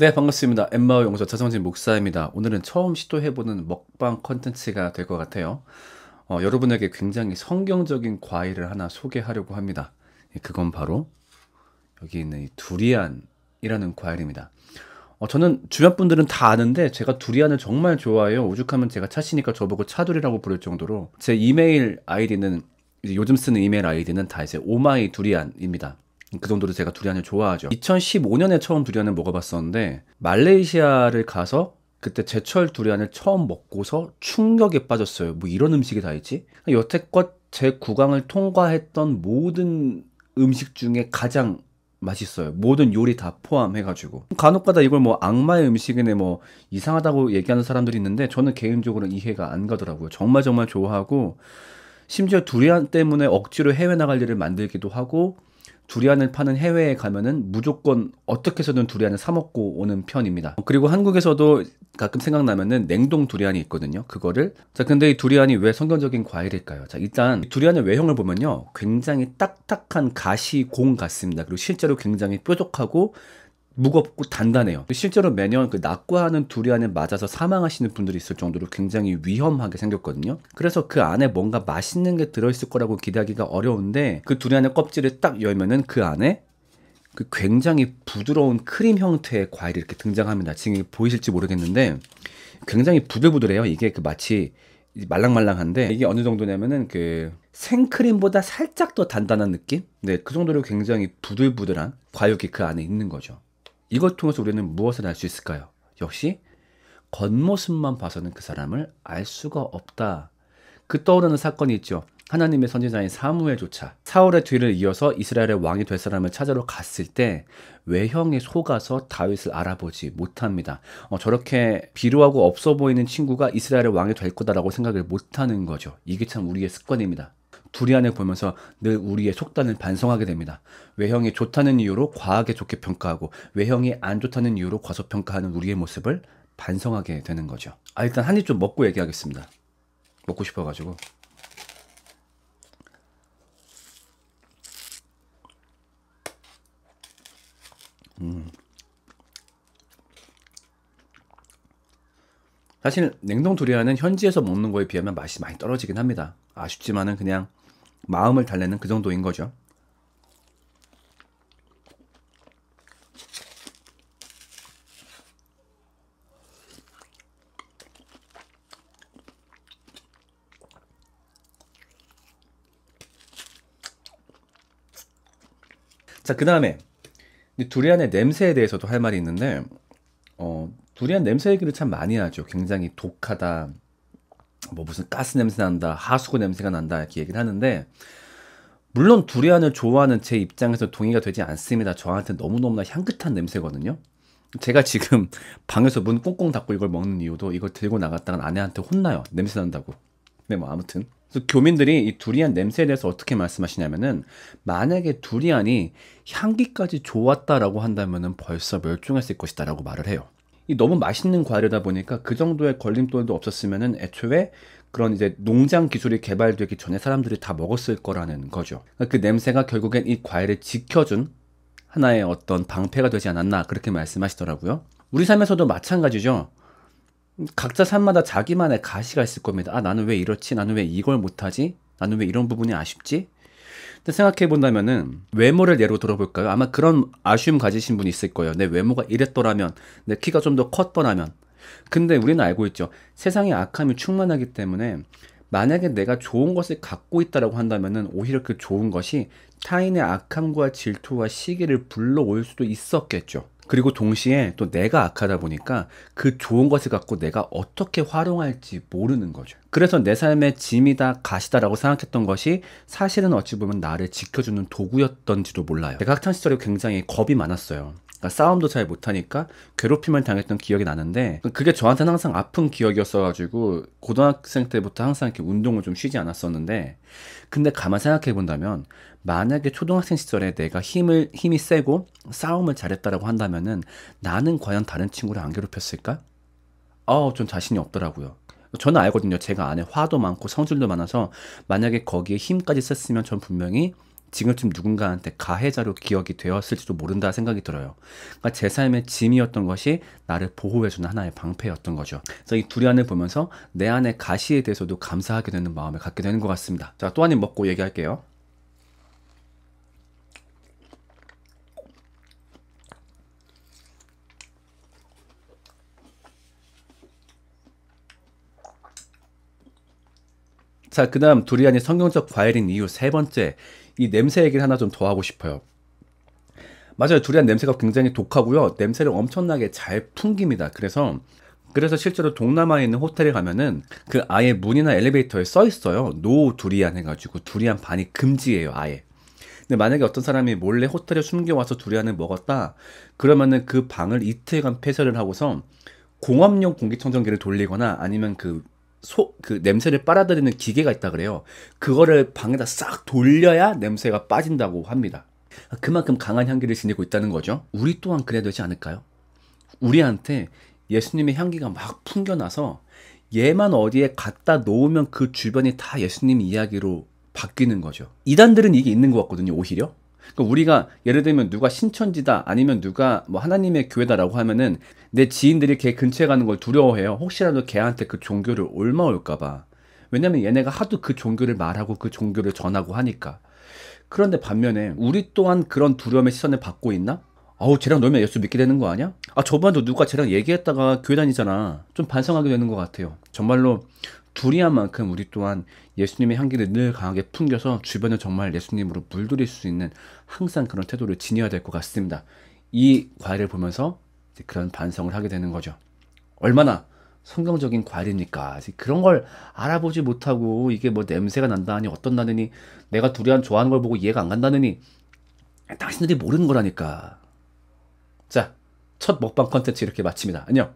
네, 반갑습니다. 엠마오 연구소 차성진 목사입니다. 오늘은 처음 시도해보는 먹방 컨텐츠가 될 것 같아요. 어, 여러분에게 굉장히 성경적인 과일을 하나 소개하려고 합니다. 예, 그건 바로 여기 있는 이 두리안이라는 과일입니다. 어, 저는 주변 분들은 다 아는데 제가 두리안을 정말 좋아해요. 오죽하면 제가 차씨니까 저보고 차두리라고 부를 정도로 제 이메일 아이디는 요즘 쓰는 이메일 아이디는 다 이제 oh my 두리안입니다. 그 정도로 제가 두리안을 좋아하죠. 2015년에 처음 두리안을 먹어봤었는데 말레이시아를 가서 그때 제철 두리안을 처음 먹고서 충격에 빠졌어요. 뭐 이런 음식이 다 있지? 여태껏 제 구강을 통과했던 모든 음식 중에 가장 맛있어요. 모든 요리 다 포함해가지고. 간혹가다 이걸 뭐 악마의 음식이네 뭐 이상하다고 얘기하는 사람들이 있는데 저는 개인적으로 이해가 안 가더라고요. 정말 정말 좋아하고 심지어 두리안 때문에 억지로 해외 나갈 일을 만들기도 하고 두리안을 파는 해외에 가면은 무조건 어떻게 해서든 두리안을 사 먹고 오는 편입니다. 그리고 한국에서도 가끔 생각나면은 냉동 두리안이 있거든요. 그거를 자 근데 이 두리안이 왜 성경적인 과일일까요? 자 일단 두리안의 외형을 보면요, 굉장히 딱딱한 가시 공 같습니다. 그리고 실제로 굉장히 뾰족하고 무겁고 단단해요. 실제로 매년 그 낙과하는 두리안에 맞아서 사망하시는 분들이 있을 정도로 굉장히 위험하게 생겼거든요. 그래서 그 안에 뭔가 맛있는 게 들어있을 거라고 기대하기가 어려운데 그 두리안의 껍질을 딱 열면은 그 안에 그 굉장히 부드러운 크림 형태의 과일이 이렇게 등장합니다. 지금 보이실지 모르겠는데 굉장히 부들부들해요. 이게 그 마치 말랑말랑한데 이게 어느 정도냐면은 그 생크림보다 살짝 더 단단한 느낌? 네, 그 정도로 굉장히 부들부들한 과육이 그 안에 있는 거죠. 이걸 통해서 우리는 무엇을 알 수 있을까요? 역시 겉모습만 봐서는 그 사람을 알 수가 없다. 그 떠오르는 사건이 있죠. 하나님의 선지자인 사무엘조차 사울의 뒤를 이어서 이스라엘의 왕이 될 사람을 찾으러 갔을 때 외형에 속아서 다윗을 알아보지 못합니다. 어, 저렇게 비루하고 없어 보이는 친구가 이스라엘의 왕이 될 거다라고 생각을 못하는 거죠. 이게 참 우리의 습관입니다. 두리안을 보면서 늘 우리의 속단을 반성하게 됩니다. 외형이 좋다는 이유로 과하게 좋게 평가하고 외형이 안 좋다는 이유로 과소평가하는 우리의 모습을 반성하게 되는 거죠. 아 일단 한 입 좀 먹고 얘기하겠습니다. 먹고 싶어가지고. 음. 사실 냉동 두리안은 현지에서 먹는 거에 비하면 맛이 많이 떨어지긴 합니다. 아쉽지만은 그냥 마음을 달래는 그 정도인 거죠. 자, 그 다음에 두리안의 냄새에 대해서도 할 말이 있는데, 어, 두리안 냄새 얘기를 참 많이 하죠. 굉장히 독하다, 뭐 무슨 가스 냄새 난다, 하수구 냄새가 난다 이렇게 얘기를 하는데 물론 두리안을 좋아하는 제 입장에서 동의가 되지 않습니다. 저한테 너무너무나 향긋한 냄새거든요. 제가 지금 방에서 문 꽁꽁 닫고 이걸 먹는 이유도 이걸 들고 나갔다가 아내한테 혼나요. 냄새 난다고. 네, 뭐 아무튼. 그래서 교민들이 이 두리안 냄새에 대해서 어떻게 말씀하시냐면은 만약에 두리안이 향기까지 좋았다라고 한다면은 벌써 멸종했을 것이다라고 말을 해요. 이 너무 맛있는 과일이다 보니까 그 정도의 걸림돌도 없었으면은 애초에 그런 이제 농장 기술이 개발되기 전에 사람들이 다 먹었을 거라는 거죠. 그러니까 그 냄새가 결국엔 이 과일을 지켜준 하나의 어떤 방패가 되지 않았나 그렇게 말씀하시더라고요. 우리 삶에서도 마찬가지죠. 각자 삶마다 자기만의 가시가 있을 겁니다. 아, 나는 왜 이렇지? 나는 왜 이걸 못하지? 나는 왜 이런 부분이 아쉽지? 근데 생각해 본다면은 외모를 예로 들어볼까요? 아마 그런 아쉬움 가지신 분이 있을 거예요. 내 외모가 이랬더라면, 내 키가 좀 더 컸더라면. 근데 우리는 알고 있죠. 세상에 악함이 충만하기 때문에 만약에 내가 좋은 것을 갖고 있다라고 한다면은 오히려 그 좋은 것이 타인의 악함과 질투와 시기를 불러올 수도 있었겠죠. 그리고 동시에 또 내가 악하다 보니까 그 좋은 것을 갖고 내가 어떻게 활용할지 모르는 거죠. 그래서 내 삶의 짐이다, 가시다라고 생각했던 것이 사실은 어찌 보면 나를 지켜주는 도구였던지도 몰라요. 제가 학창 시절에 굉장히 겁이 많았어요. 그러니까 싸움도 잘 못하니까 괴롭힘을 당했던 기억이 나는데 그게 저한테는 항상 아픈 기억이었어가지고 고등학생 때부터 항상 이렇게 운동을 좀 쉬지 않았었는데 근데 가만 생각해 본다면 만약에 초등학생 시절에 내가 힘을 힘이 세고 싸움을 잘했다라고 한다면은 나는 과연 다른 친구를 안 괴롭혔을까? 어, 좀 자신이 없더라고요. 저는 알거든요. 제가 안에 화도 많고 성질도 많아서 만약에 거기에 힘까지 썼으면 전 분명히 지금쯤 누군가한테 가해자로 기억이 되었을지도 모른다 생각이 들어요. 그러니까 제 삶의 짐이었던 것이 나를 보호해주는 하나의 방패였던 거죠. 그래서 이 두리안을 보면서 내 안의 가시에 대해서도 감사하게 되는 마음을 갖게 되는 것 같습니다. 자, 또 한 입 먹고 얘기할게요. 자, 그 다음 두리안이 성경적 과일인 이유 세 번째, 이 냄새 얘기를 하나 좀 더 하고 싶어요. 맞아요. 두리안 냄새가 굉장히 독하고요. 냄새를 엄청나게 잘 풍깁니다. 그래서 그래서 실제로 동남아에 있는 호텔에 가면은 그 아예 문이나 엘리베이터에 써 있어요. 노 두리안 해가지고 두리안 반이 금지예요. 아예. 근데 만약에 어떤 사람이 몰래 호텔에 숨겨와서 두리안을 먹었다. 그러면은 그 방을 이틀간 폐쇄를 하고서 공업용 공기청정기를 돌리거나 아니면 그 소, 그 냄새를 빨아들이는 기계가 있다 그래요. 그거를 방에다 싹 돌려야 냄새가 빠진다고 합니다. 그만큼 강한 향기를 지니고 있다는 거죠. 우리 또한 그래야 되지 않을까요? 우리한테 예수님의 향기가 막 풍겨나서 얘만 어디에 갖다 놓으면 그 주변이 다 예수님 이야기로 바뀌는 거죠. 이단들은 이게 있는 것 같거든요, 오히려. 그러니까 우리가 예를 들면 누가 신천지다 아니면 누가 뭐 하나님의 교회다라고 하면은 내 지인들이 걔 근처에 가는 걸 두려워해요. 혹시라도 걔한테 그 종교를 옮아올까봐. 왜냐면 얘네가 하도 그 종교를 말하고 그 종교를 전하고 하니까. 그런데 반면에 우리 또한 그런 두려움의 시선을 받고 있나? 아우 쟤랑 놀면 예수 믿게 되는 거 아니야? 아 저번에도 누가 쟤랑 얘기했다가 교회 다니잖아. 좀 반성하게 되는 것 같아요. 정말로 둘이한 만큼 우리 또한 예수님의 향기를 늘 강하게 풍겨서 주변을 정말 예수님으로 물들일 수 있는 항상 그런 태도를 지녀야 될 것 같습니다. 이 과일을 보면서 그런 반성을 하게 되는 거죠. 얼마나 성경적인 과일입니까? 그런 걸 알아보지 못하고 이게 뭐 냄새가 난다니 어떤 나느니 내가 두리안 좋아하는 걸 보고 이해가 안 간다느니 당신들이 모르는 거라니까. 자, 첫 먹방 컨텐츠 이렇게 마칩니다. 안녕.